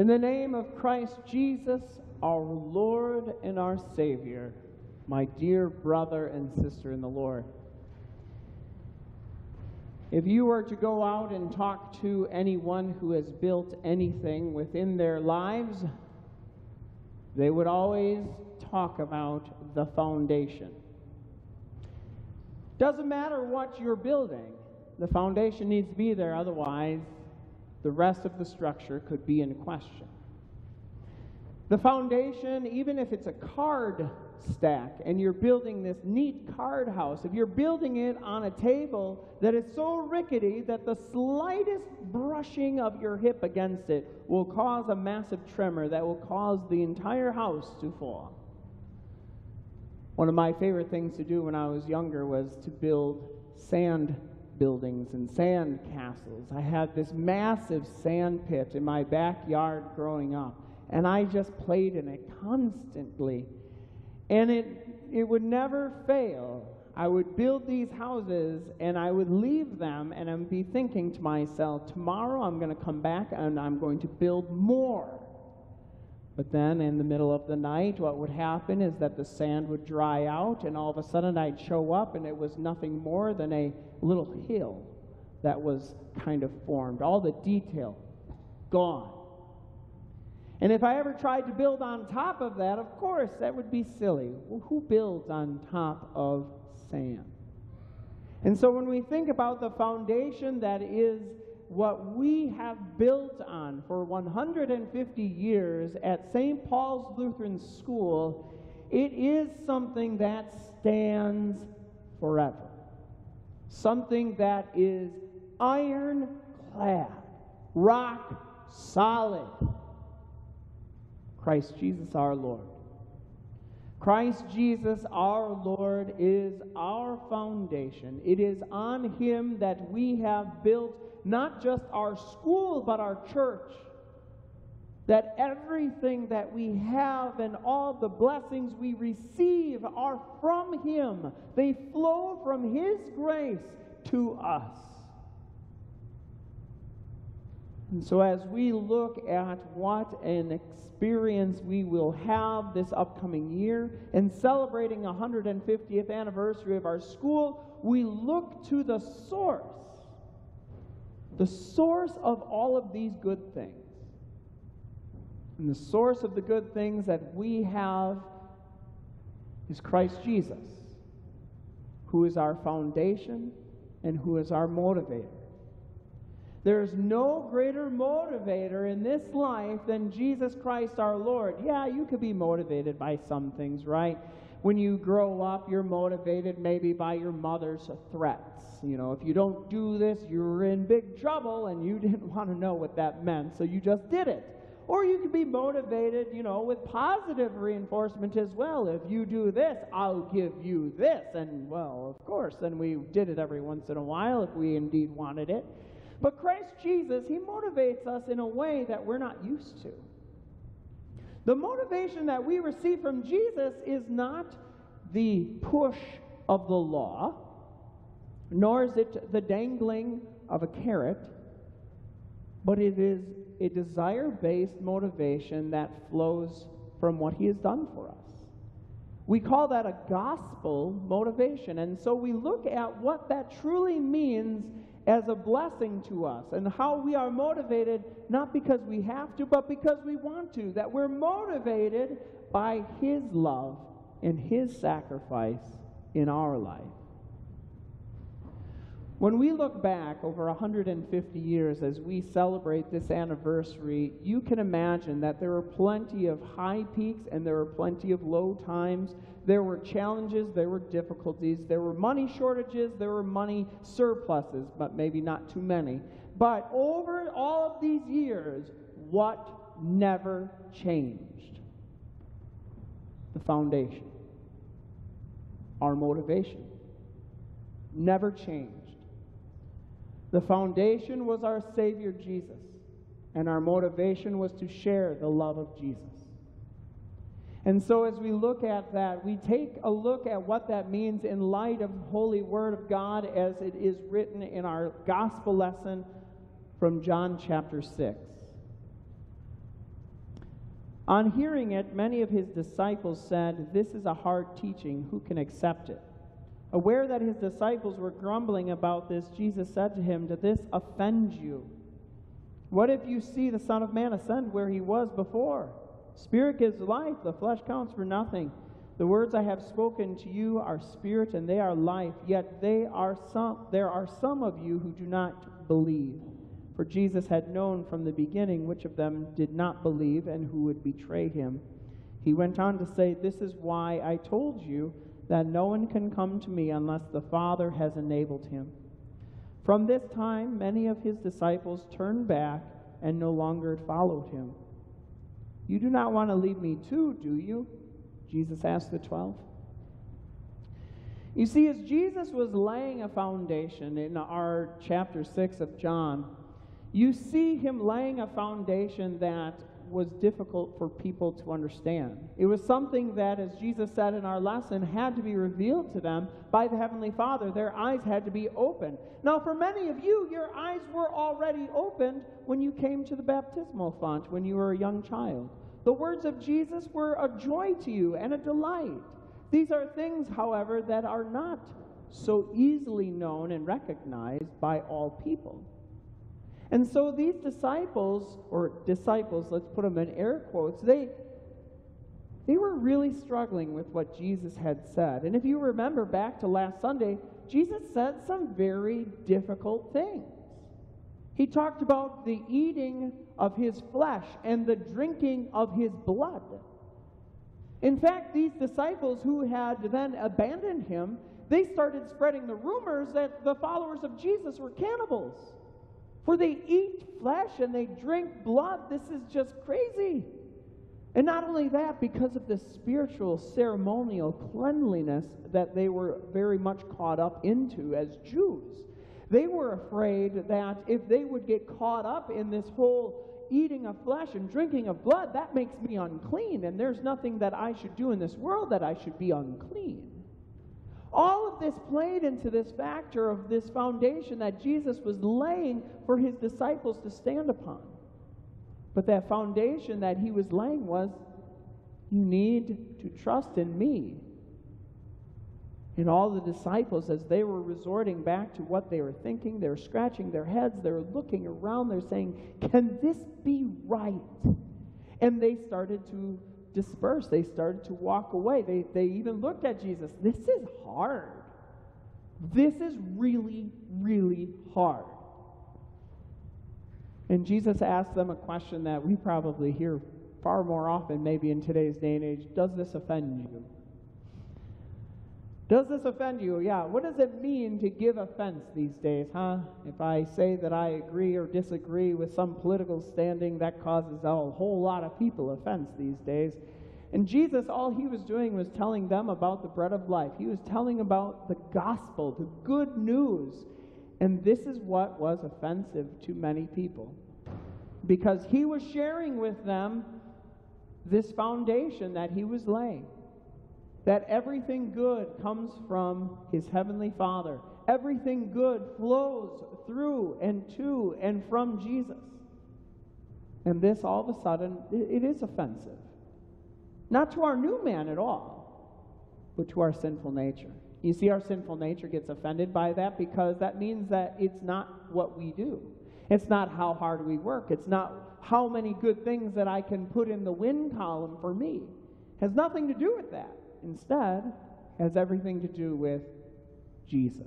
In the name of Christ Jesus, our Lord and our Savior, my dear brother and sister in the Lord. If you were to go out and talk to anyone who has built anything within their lives, they would always talk about the foundation. Doesn't matter what you're building, the foundation needs to be there, otherwise, the rest of the structure could be in question. The foundation, even if it's a card stack and you're building this neat card house, if you're building it on a table that is so rickety that the slightest brushing of your hip against it will cause a massive tremor that will cause the entire house to fall. One of my favorite things to do when I was younger was to build sand buildings and sand castles. I had this massive sand pit in my backyard growing up, and I just played in it constantly. And it, it would never fail. I would build these houses and I would leave them, and I'd be thinking to myself, tomorrow I'm going to come back and I'm going to build more. But then in the middle of the night, what would happen is that the sand would dry out, and all of a sudden I'd show up, and it was nothing more than a little hill that was kind of formed. All the detail gone. And if I ever tried to build on top of that, of course, that would be silly. Well, who builds on top of sand? And so when we think about the foundation that is what we have built on for 150 years at St. Paul's Lutheran School, it is something that stands forever. Something that is ironclad, rock solid. Christ Jesus our Lord. Christ Jesus our Lord is our foundation. It is on Him that we have built not just our school, but our church. That everything that we have and all the blessings we receive are from Him, they flow from His grace to us. And so, as we look at what an experience we will have this upcoming year and celebrating 150th anniversary of our school, we look to the source the source of all of these good things. And the source of the good things that we have is Christ Jesus, who is our foundation and who is our motivator. There's no greater motivator in this life than Jesus Christ our Lord. Yeah, you could be motivated by some things, right? When you grow up, you're motivated maybe by your mother's threats. You know, if you don't do this, you're in big trouble, and you didn't want to know what that meant, so you just did it. Or you could be motivated, you know, with positive reinforcement as well. If you do this, I'll give you this. And, well, of course, then we did it every once in a while if we indeed wanted it. But Christ Jesus, He motivates us in a way that we're not used to. The motivation that we receive from Jesus is not the push of the law, nor is it the dangling of a carrot, but it is a desire based motivation that flows from what He has done for us. We call that a gospel motivation. And so we look at what that truly means as a blessing to us and how we are motivated not because we have to, but because we want to. That we're motivated by His love and His sacrifice in our life. When we look back over 150 years as we celebrate this anniversary, you can imagine that there were plenty of high peaks and there were plenty of low times. There were challenges, there were difficulties, there were money shortages, there were money surpluses, but maybe not too many. But over all of these years, what never changed? The foundation, our motivation. Never changed. The foundation was our Savior Jesus, and our motivation was to share the love of Jesus. And so, as we look at that, we take a look at what that means in light of the Holy Word of God as it is written in our gospel lesson from John chapter 6. On hearing it, many of his disciples said, This is a hard teaching. Who can accept it? Aware that his disciples were grumbling about this, Jesus said to him, Did this offend you? What if you see the Son of Man ascend where he was before? Spirit gives life, the flesh counts for nothing. The words I have spoken to you are spirit and they are life, yet they are some, there are some of you who do not believe. For Jesus had known from the beginning which of them did not believe and who would betray him. He went on to say, This is why I told you that no one can come to me unless the Father has enabled him. From this time, many of his disciples turned back and no longer followed him. You do not want to leave me too, do you? Jesus asked the twelve. You see, as Jesus was laying a foundation in our chapter 6 of John, you see him laying a foundation that was difficult for people to understand. It was something that, as Jesus said in our lesson, had to be revealed to them by the Heavenly Father. Their eyes had to be opened. Now, for many of you, your eyes were already opened when you came to the baptismal font when you were a young child. The words of Jesus were a joy to you and a delight. These are things, however, that are not so easily known and recognized by all people. And so these disciples, or disciples, let's put them in air quotes, they, they were really struggling with what Jesus had said. And if you remember back to last Sunday, Jesus said some very difficult things. He talked about the eating of his flesh and the drinking of his blood. In fact, these disciples who had then abandoned him, they started spreading the rumors that the followers of Jesus were cannibals. For they eat flesh and they drink blood. This is just crazy. And not only that, because of the spiritual ceremonial cleanliness that they were very much caught up into as Jews. They were afraid that if they would get caught up in this whole eating of flesh and drinking of blood, that makes me unclean, and there's nothing that I should do in this world that I should be unclean. All of this played into this factor of this foundation that Jesus was laying for his disciples to stand upon. But that foundation that he was laying was you need to trust in me. And all the disciples, as they were resorting back to what they were thinking, they were scratching their heads, they were looking around, they're saying, Can this be right? And they started to disperse. They started to walk away. They, they even looked at Jesus. This is hard. This is really, really hard. And Jesus asked them a question that we probably hear far more often, maybe in today's day and age Does this offend you? Does this offend you? Yeah. What does it mean to give offense these days, huh? If I say that I agree or disagree with some political standing, that causes a whole lot of people offense these days. And Jesus, all he was doing was telling them about the bread of life. He was telling about the gospel, the good news. And this is what was offensive to many people. Because he was sharing with them this foundation that he was laying that everything good comes from his heavenly Father. Everything good flows through and to and from Jesus. And this, all of a sudden, it is offensive. Not to our new man at all, but to our sinful nature. You see, our sinful nature gets offended by that because that means that it's not what we do. It's not how hard we work. It's not how many good things that I can put in the win column for me. It has nothing to do with that instead has everything to do with Jesus.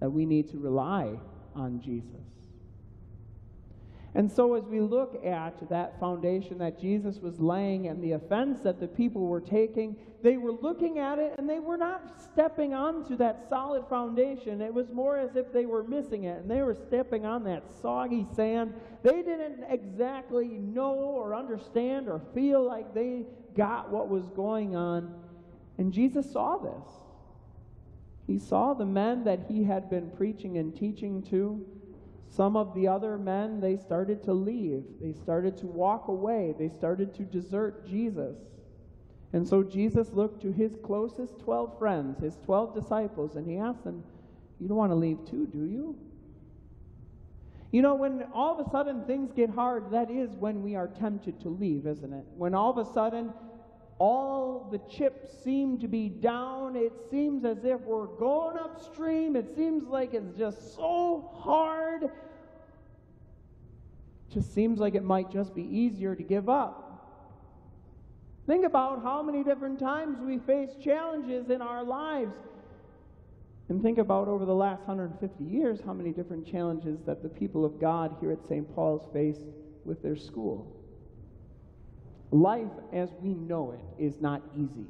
That we need to rely on Jesus. And so, as we look at that foundation that Jesus was laying and the offense that the people were taking, they were looking at it and they were not stepping onto that solid foundation. It was more as if they were missing it and they were stepping on that soggy sand. They didn't exactly know or understand or feel like they got what was going on. And Jesus saw this. He saw the men that he had been preaching and teaching to. Some of the other men, they started to leave. They started to walk away. They started to desert Jesus. And so Jesus looked to his closest 12 friends, his 12 disciples, and he asked them, You don't want to leave too, do you? You know, when all of a sudden things get hard, that is when we are tempted to leave, isn't it? When all of a sudden all the chips seem to be down, it seems as if we're going upstream, it seems like it's just so hard. It just seems like it might just be easier to give up. Think about how many different times we face challenges in our lives and think about over the last 150 years how many different challenges that the people of God here at St. Paul's faced with their school. Life as we know it is not easy.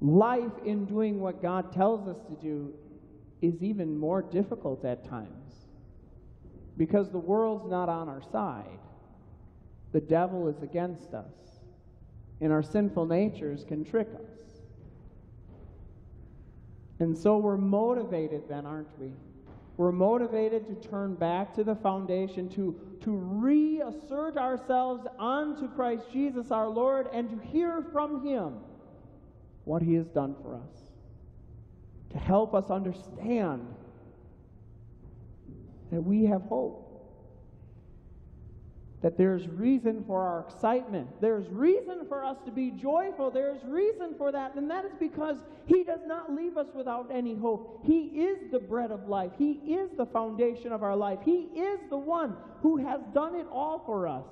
Life in doing what God tells us to do is even more difficult at times because the world's not on our side. The devil is against us, and our sinful natures can trick us. And so we're motivated then, aren't we? We're motivated to turn back to the foundation, to, to reassert ourselves onto Christ Jesus our Lord, and to hear from Him what He has done for us. To help us understand that we have hope that there's reason for our excitement. There's reason for us to be joyful. There's reason for that. And that is because He does not leave us without any hope. He is the bread of life, He is the foundation of our life. He is the one who has done it all for us.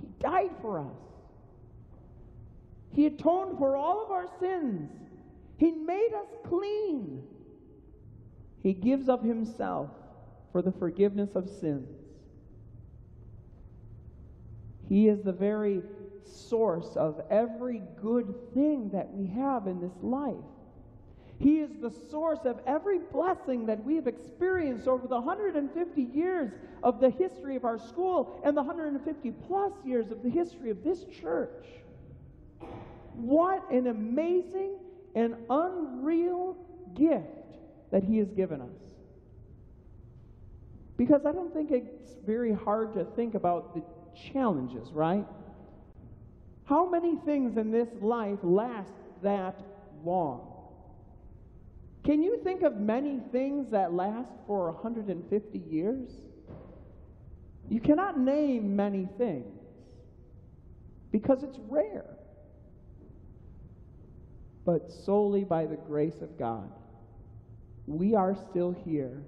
He died for us, He atoned for all of our sins, He made us clean. He gives of Himself for the forgiveness of sins. He is the very source of every good thing that we have in this life. He is the source of every blessing that we have experienced over the 150 years of the history of our school and the 150 plus years of the history of this church. What an amazing and unreal gift that He has given us. Because I don't think it's very hard to think about the challenges, right? How many things in this life last that long? Can you think of many things that last for 150 years? You cannot name many things because it's rare. But solely by the grace of God, we are still here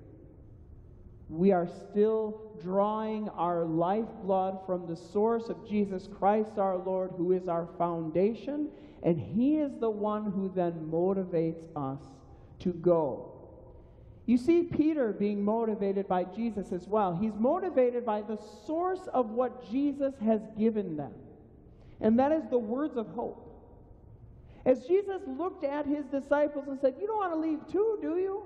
we are still drawing our lifeblood from the source of Jesus Christ our Lord, who is our foundation, and He is the one who then motivates us to go. You see Peter being motivated by Jesus as well. He's motivated by the source of what Jesus has given them, and that is the words of hope. As Jesus looked at his disciples and said, You don't want to leave too, do you?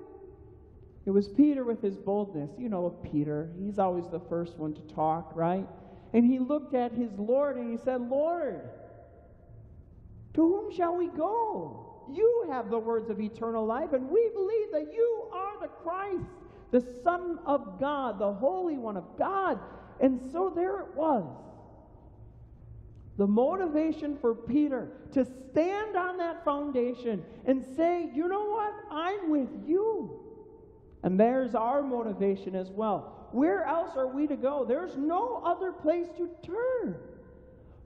It was Peter with his boldness. You know of Peter. He's always the first one to talk, right? And he looked at his Lord and he said, Lord, to whom shall we go? You have the words of eternal life, and we believe that you are the Christ, the Son of God, the Holy One of God. And so there it was. The motivation for Peter to stand on that foundation and say, you know what? I'm with you. And there's our motivation as well. Where else are we to go? There's no other place to turn.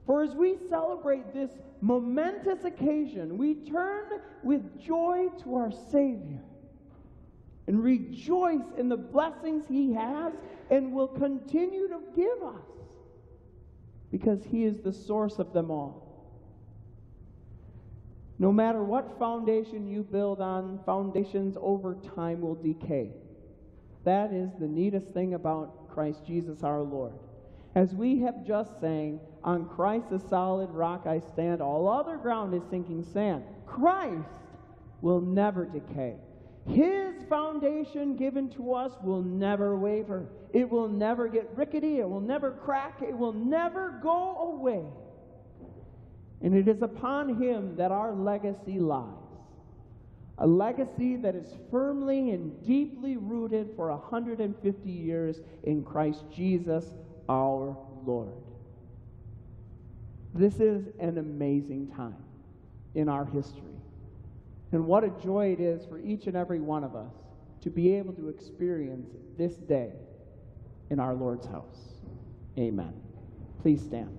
For as we celebrate this momentous occasion, we turn with joy to our Savior and rejoice in the blessings He has and will continue to give us because He is the source of them all. No matter what foundation you build on, foundations over time will decay. That is the neatest thing about Christ Jesus our Lord. As we have just sang, on Christ the solid rock I stand, all other ground is sinking sand. Christ will never decay. His foundation given to us will never waver. It will never get rickety. It will never crack. It will never go away. And it is upon him that our legacy lies. A legacy that is firmly and deeply rooted for 150 years in Christ Jesus our Lord. This is an amazing time in our history. And what a joy it is for each and every one of us to be able to experience this day in our Lord's house. Amen. Please stand.